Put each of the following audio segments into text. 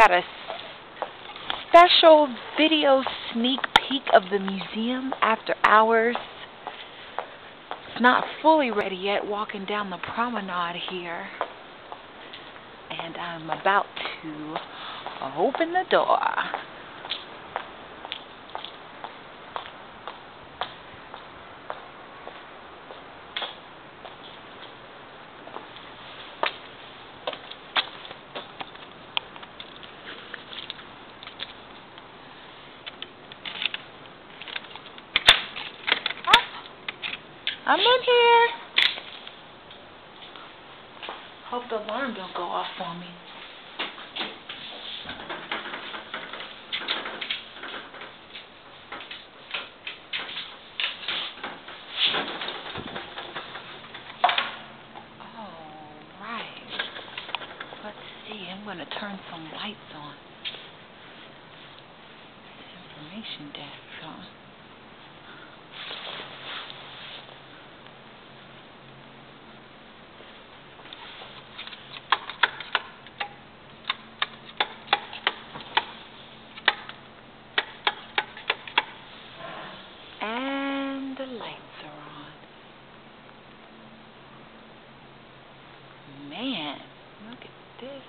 got a special video sneak peek of the museum after hours. It's not fully ready yet, walking down the promenade here. And I'm about to open the door. I'm in here. Hope the alarm don't go off on me. Alright. Let's see. I'm going to turn some lights on. Information desk on. And the lights are on. Man, look at this.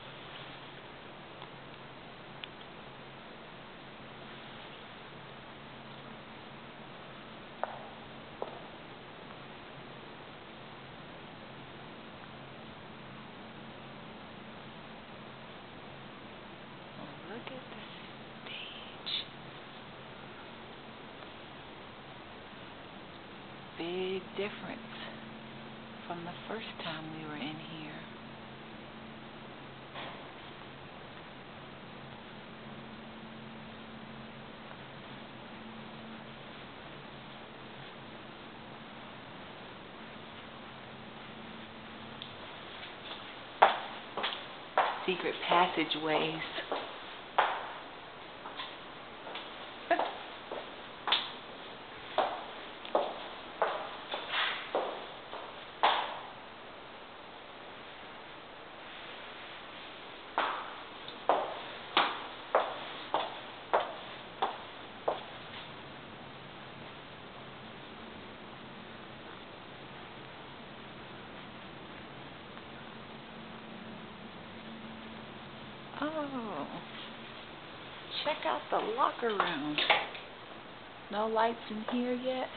Oh, look at the stage. Big difference from the first time we were in here. Secret passageways. Oh, check out the locker room. No lights in here yet.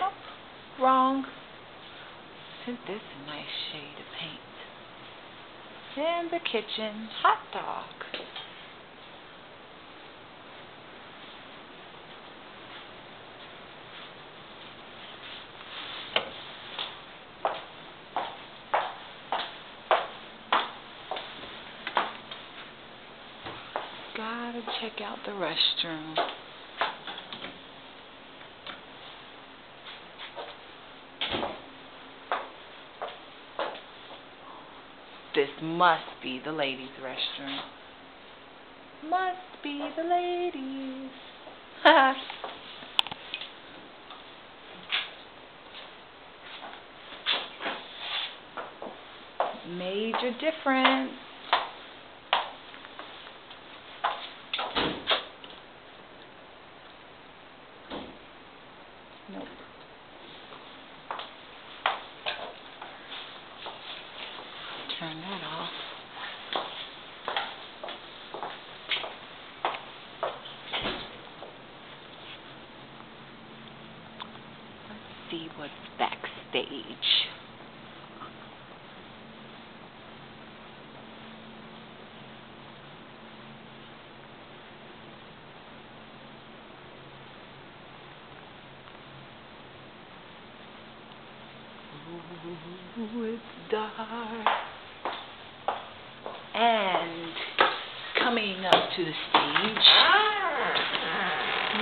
Oh, wrong. Isn't this a nice shade of paint? And the kitchen, hot dog. Gotta check out the restroom. This must be the ladies' restroom. Must be the ladies. Major difference. Turn that off. Let's see what's backstage. Ooh, it's dark. And coming up to the stage, ah.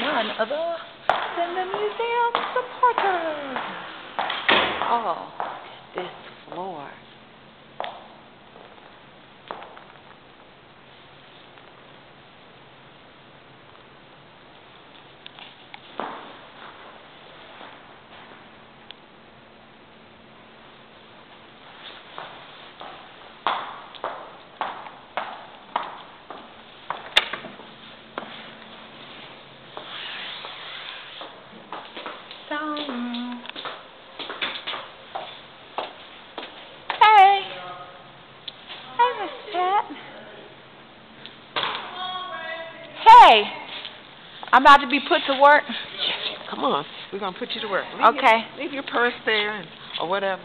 none other than the museum supporters. Oh, I'm about to be put to work. Yes, come on. We're going to put you to work. Leave okay. Your, leave your purse there and, or whatever.